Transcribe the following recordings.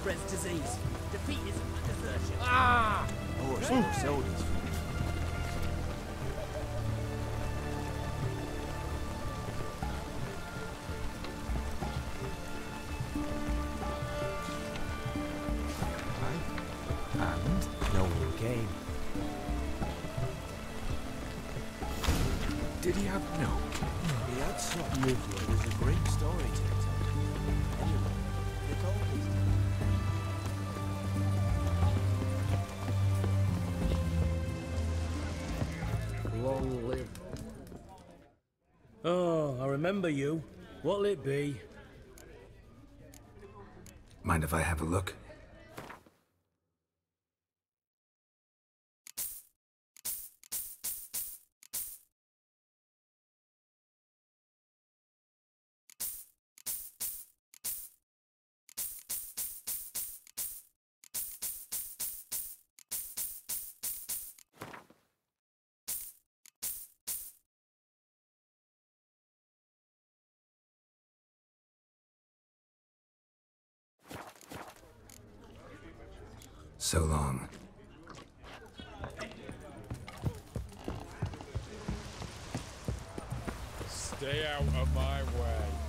spreads disease. Defeat is desertion. Ah! Horse no soldiers. Long live. Oh, I remember you. What'll it be? Mind if I have a look? So long. Stay out of my way.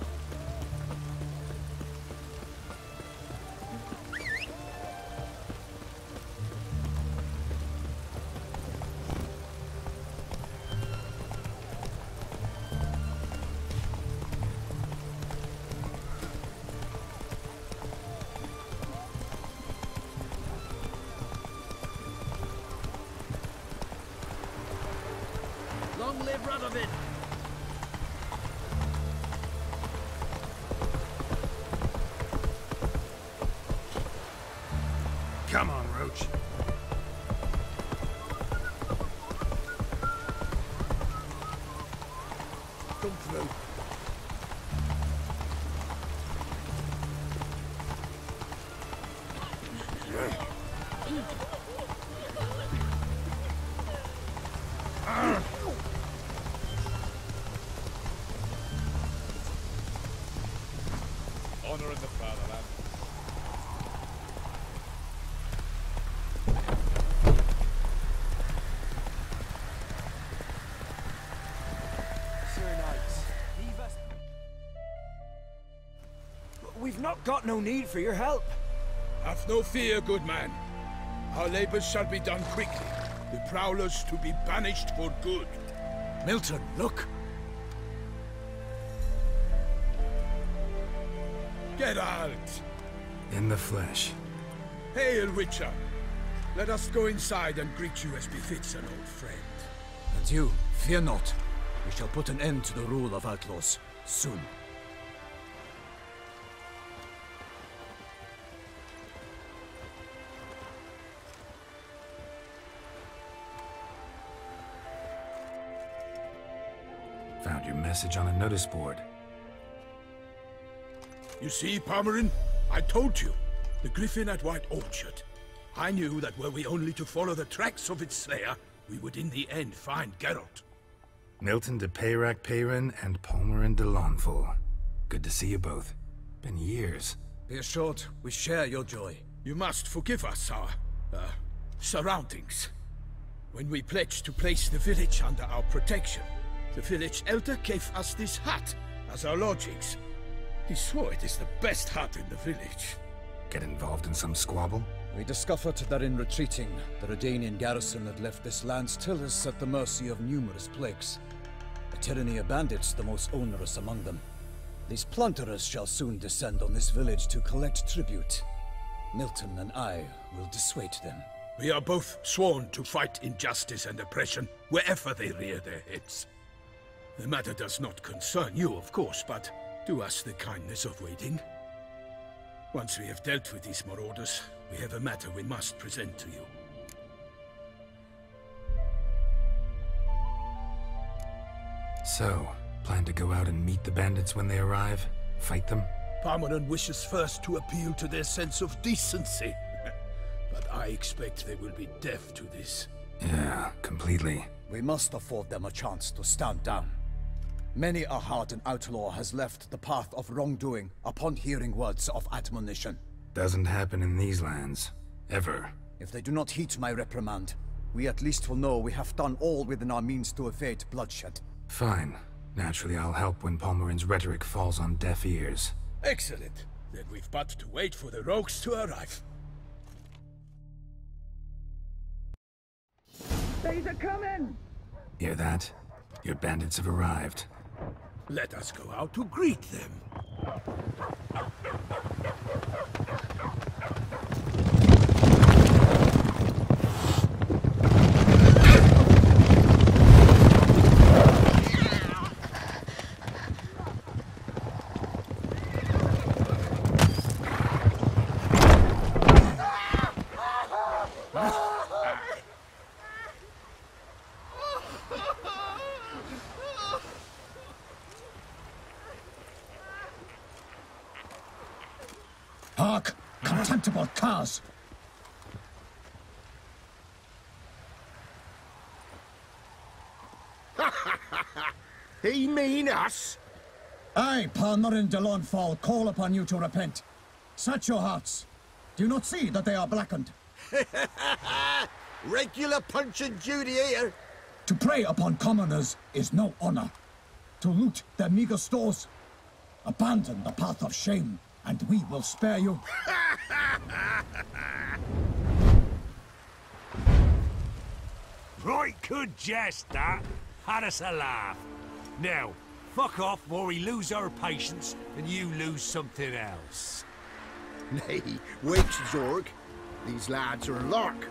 We've not got no need for your help. Have no fear, good man. Our labors shall be done quickly. The prowlers to be banished for good. Milton, look. Geralt! In the flesh. Hail, Witcher! Let us go inside and greet you as befits an old friend. And you, fear not. We shall put an end to the rule of outlaws, soon. Message on a notice board. You see, Palmerin? I told you. The griffin at White Orchard. I knew that were we only to follow the tracks of its slayer, we would in the end find Geralt. Milton de Peyrac Peyran and Palmerin de Launfal. Good to see you both. Been years. Be assured, we share your joy. You must forgive us our, uh, surroundings. When we pledged to place the village under our protection, the village elder gave us this hut as our lodgings. He swore it is the best hut in the village. Get involved in some squabble? We discovered that in retreating, the Redanian garrison had left this land's tillers at the mercy of numerous plagues. A tyranny of bandits the most onerous among them. These plunderers shall soon descend on this village to collect tribute. Milton and I will dissuade them. We are both sworn to fight injustice and oppression wherever they rear their heads. The matter does not concern you, of course, but do us the kindness of waiting. Once we have dealt with these marauders, we have a matter we must present to you. So, plan to go out and meet the bandits when they arrive? Fight them? Palmerin wishes first to appeal to their sense of decency. but I expect they will be deaf to this. Yeah, completely. We must afford them a chance to stand down. Many a hardened outlaw has left the path of wrongdoing upon hearing words of admonition. Doesn't happen in these lands. Ever. If they do not heed my reprimand, we at least will know we have done all within our means to evade bloodshed. Fine. Naturally, I'll help when Palmerin's rhetoric falls on deaf ears. Excellent. Then we've but to wait for the rogues to arrive. They're coming! Hear that? Your bandits have arrived. Let us go out to greet them. He mean us? I, Palmerin de Launfal, call upon you to repent. Set your hearts. Do you not see that they are blackened? Regular punch and Judy here. To prey upon commoners is no honor. To loot their meager stores, abandon the path of shame, and we will spare you. Right good jest, that. Had us a laugh. Now, fuck off or we lose our patience and you lose something else. Nay, wait, Zorg. These lads are lark.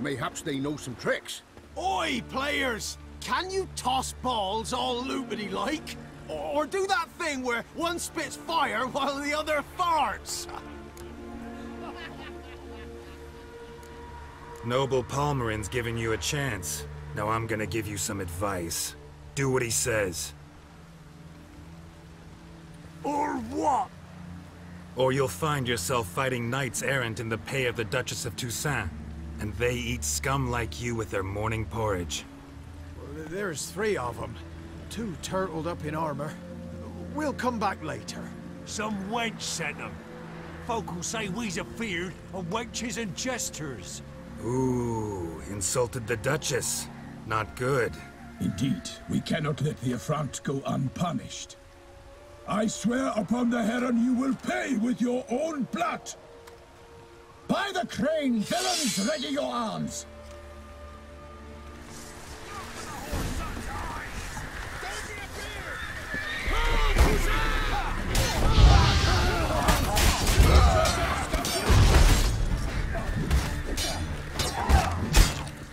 Mayhaps they know some tricks. Oi, players! Can you toss balls all loopity like? Or, or do that thing where one spits fire while the other farts? Noble Palmerin's giving you a chance. Now I'm gonna give you some advice. Do what he says, Or what? or you'll find yourself fighting knights errant in the pay of the Duchess of Toussaint. And they eat scum like you with their morning porridge. There's three of them. Two turtled up in armor. We'll come back later. Some wench sent them. Folk will say we's afeard of wenches and jesters. Ooh, insulted the Duchess. Not good. Indeed, we cannot let the affront go unpunished. I swear upon the Heron you will pay with your own blood! By the crane, villains, ready your arms!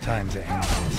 Time to end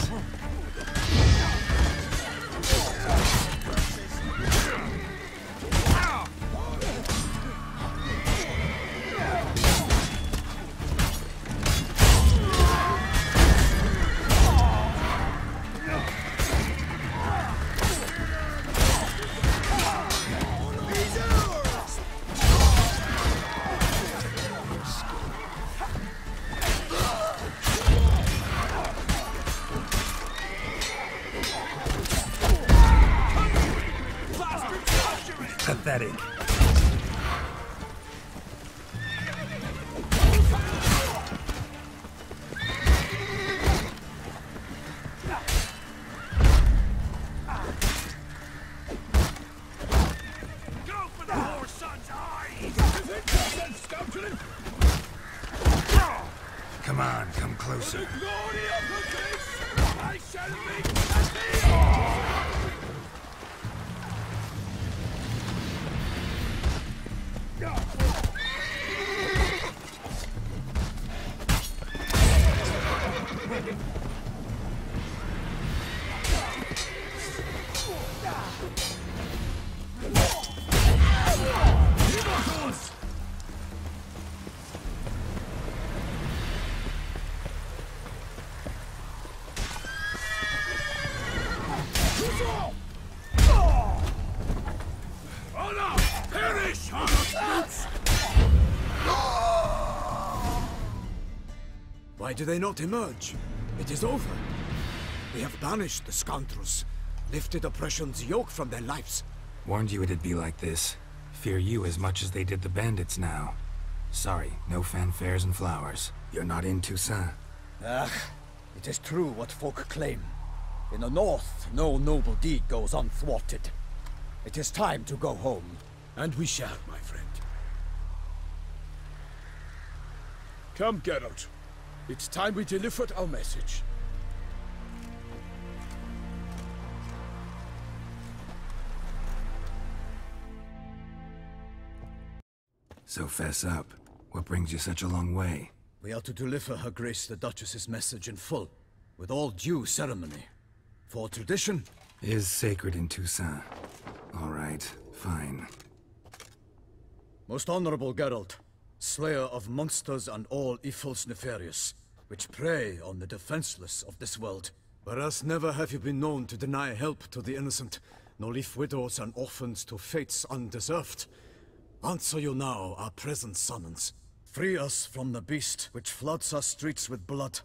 Come on, come closer. Why do they not emerge? It is over. We have banished the scoundrels, lifted oppression's yoke from their lives. Warned you it'd be like this. Fear you as much as they did the bandits now. Sorry, no fanfares and flowers. You're not in Toussaint. Ah, it is true what folk claim. In the north, no noble deed goes unthwarted. It is time to go home. And we shall, my friend. Come, Geralt. It's time we delivered our message. So fess up. What brings you such a long way? We are to deliver Her Grace the Duchess's message in full, with all due ceremony. For tradition... Is sacred in Toussaint. All right, fine. Most honorable Geralt, slayer of monsters and all evils nefarious, which prey on the defenseless of this world. Whereas never have you been known to deny help to the innocent, nor leave widows and orphans to fates undeserved. Answer you now our present summons. Free us from the beast which floods our streets with blood,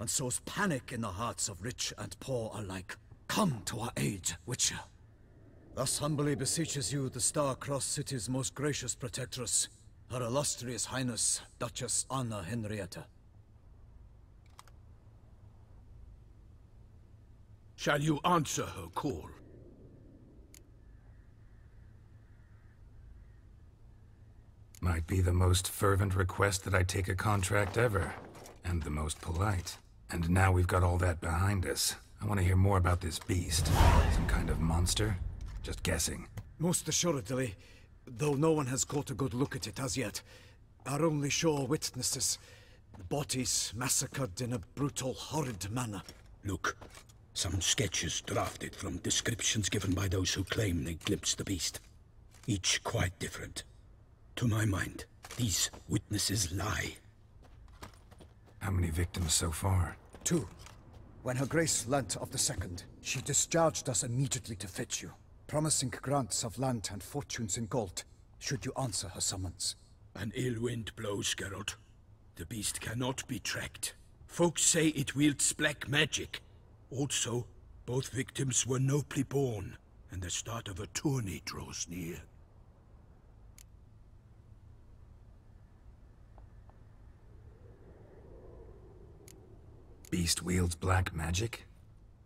and sows panic in the hearts of rich and poor alike. Come to our aid, Witcher. Thus humbly beseeches you the Star-Crossed City's most gracious protectress, Her illustrious Highness, Duchess Anna Henrietta. Shall you answer her call? Might be the most fervent request that I take a contract ever. And the most polite. And now we've got all that behind us. I want to hear more about this beast. Some kind of monster? Just guessing. Most assuredly, though no one has caught a good look at it as yet. Our only sure witnesses. Bodies massacred in a brutal, horrid manner. Look, some sketches drafted from descriptions given by those who claim they glimpsed the beast. Each quite different. To my mind, these witnesses lie. How many victims so far? Two. When Her Grace learnt of the second, she discharged us immediately to fetch you, promising grants of land and fortunes in gold, should you answer her summons. An ill wind blows, Geralt. The beast cannot be tracked. Folks say it wields black magic. Also, both victims were nobly born, and the start of a tourney draws near. Beast wields black magic?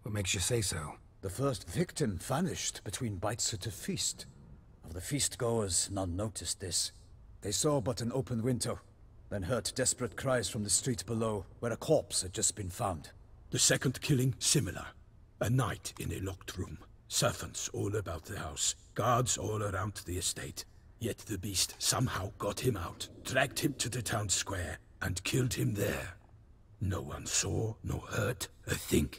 What makes you say so? The first victim vanished between bites at a feast. Of the feast-goers, none noticed this. They saw but an open window, then heard desperate cries from the street below, where a corpse had just been found. The second killing, similar. A night in a locked room. Servants all about the house. Guards all around the estate. Yet the beast somehow got him out, dragged him to the town square, and killed him there. No one saw, nor heard, a thing.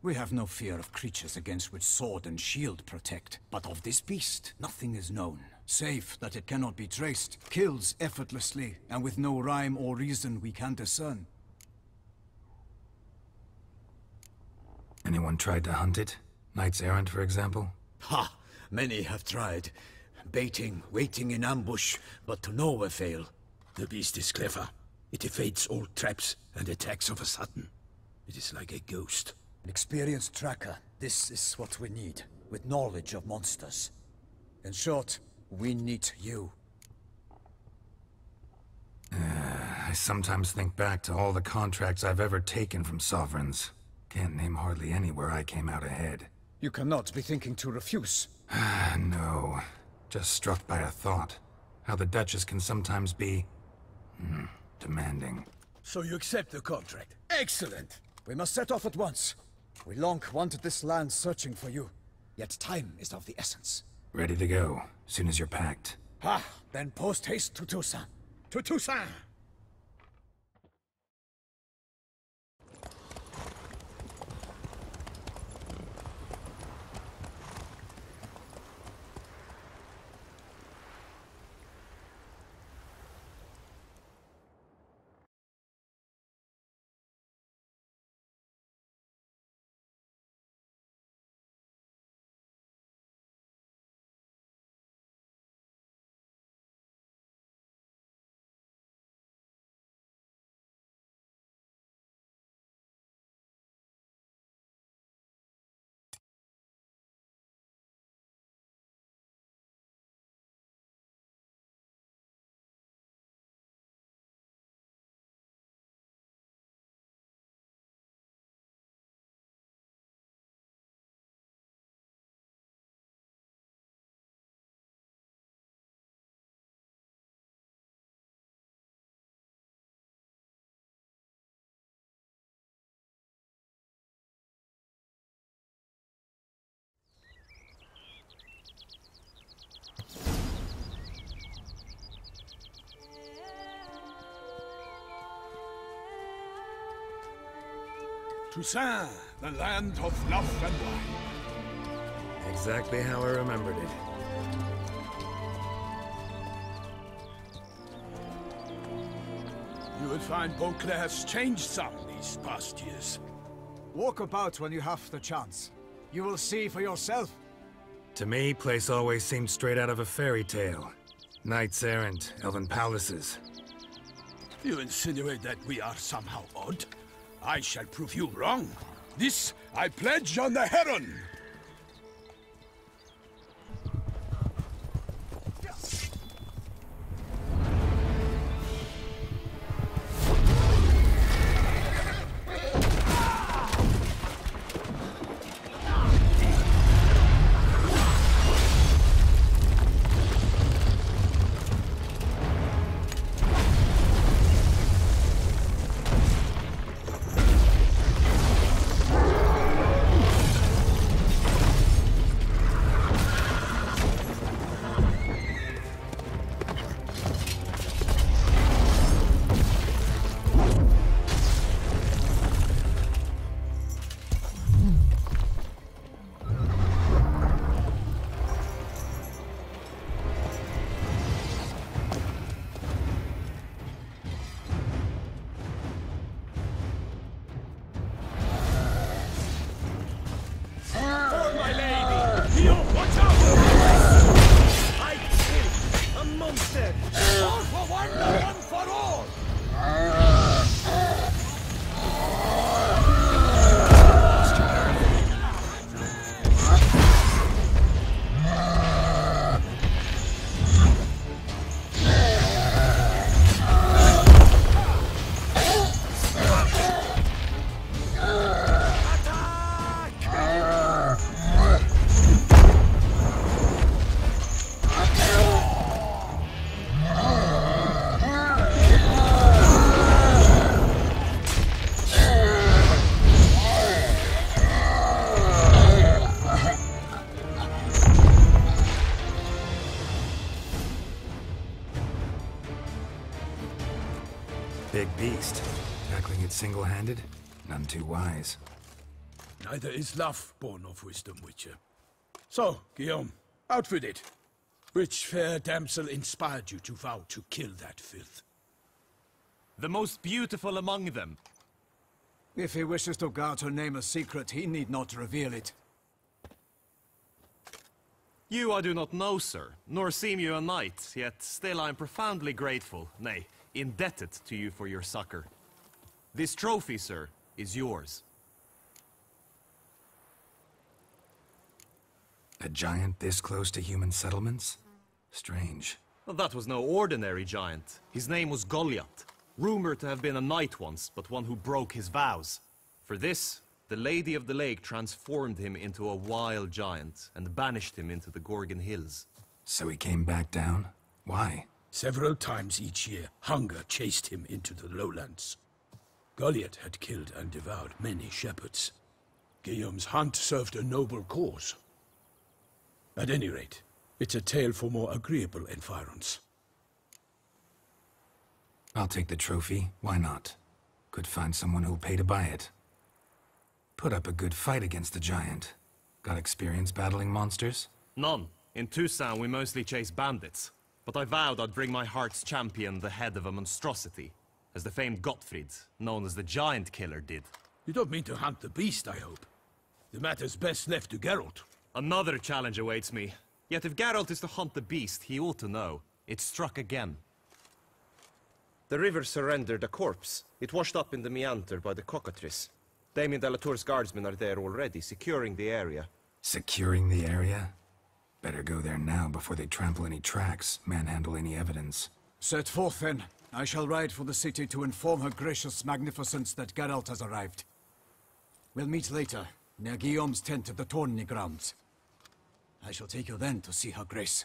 We have no fear of creatures against which sword and shield protect. But of this beast, nothing is known. Save that it cannot be traced, kills effortlessly, and with no rhyme or reason we can discern. Anyone tried to hunt it? Knights errant, for example? Ha! Many have tried. Baiting, waiting in ambush, but to no avail. The beast is clever. It evades all traps and attacks of a sudden. It is like a ghost. An experienced tracker. This is what we need, with knowledge of monsters. In short, we need you. I sometimes think back to all the contracts I've ever taken from sovereigns. Can't name hardly any where I came out ahead. You cannot be thinking to refuse. no. Just struck by a thought. How the Duchess can sometimes be... Hmm, demanding. So you accept the contract? Excellent! We must set off at once. We long wanted this land searching for you. Yet time is of the essence. Ready to go, soon as you're packed. Ah, then post haste to Toussaint. To Toussaint! Toussaint, the land of love and wine. Exactly how I remembered it. You will find Beauclair has changed some these past years. Walk about when you have the chance. You will see for yourself. To me, place always seemed straight out of a fairy tale. Knights errant, elven palaces. You insinuate that we are somehow odd? I shall prove you wrong. This I pledge on the Heron! None too wise. Neither is love born of wisdom, Witcher. So, Guillaume, out with it. Which fair damsel inspired you to vow to kill that filth? The most beautiful among them. If he wishes to guard her name a secret, he need not reveal it. You I do not know, sir, nor seem you a knight, yet still I am profoundly grateful, nay, indebted to you for your succor. This trophy, sir, is yours. A giant this close to human settlements? Strange. Well, that was no ordinary giant. His name was Goliath, rumored to have been a knight once, but one who broke his vows. For this, the Lady of the Lake transformed him into a wild giant and banished him into the Gorgon Hills. So he came back down? Why? Several times each year, hunger chased him into the lowlands. Goliath had killed and devoured many shepherds. Guillaume's hunt served a noble cause. At any rate, it's a tale for more agreeable environs. I'll take the trophy. Why not? Could find someone who'll pay to buy it. Put up a good fight against the giant. Got experience battling monsters? None. In Toussaint, we mostly chase bandits. But I vowed I'd bring my heart's champion the head of a monstrosity, as the famed Gottfried, known as the Giant Killer, did. You don't mean to hunt the beast, I hope. The matter's best left to Geralt. Another challenge awaits me. Yet if Geralt is to hunt the beast, he ought to know. It struck again. The river surrendered a corpse. It washed up in the meander by the cockatrice. Damien de la Tour's guardsmen are there already, securing the area. Securing the area? Better go there now before they trample any tracks, manhandle any evidence. Set forth then. I shall ride for the city to inform her gracious magnificence that Geralt has arrived. We'll meet later, near Guillaume's tent at the Tourney grounds. I shall take you then to see her grace.